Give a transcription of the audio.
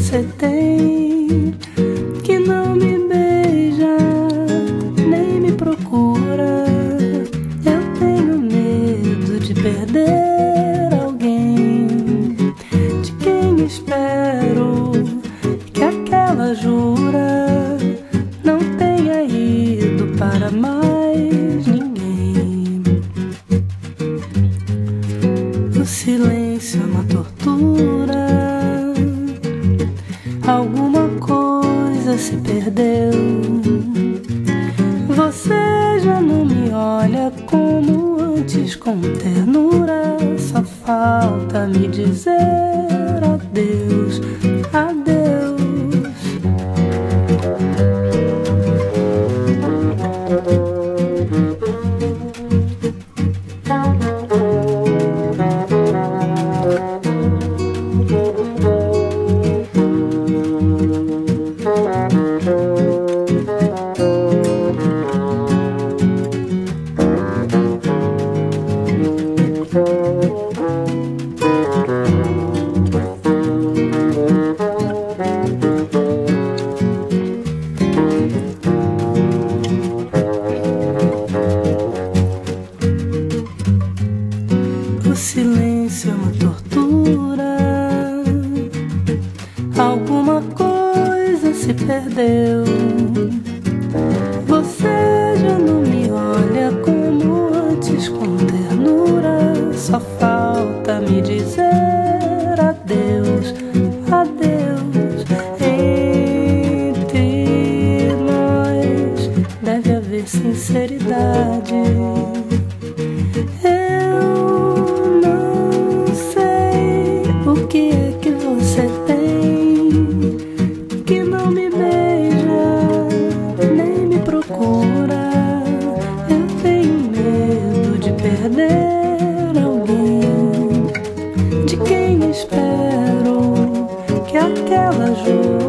você tem que não me beija, nem me procura. Eu tenho medo de perder alguém de quem espero que aquela jura não tenha ido para mais ninguém. O silêncio é uma tortura. se perdeu. Você já não me olha como antes com ternura, só falta me dizer adeus. Se perdeu. Você já não me olha como antes com ternura. Só falta me dizer adeus, adeus. Entre nós deve haver sinceridade. jour.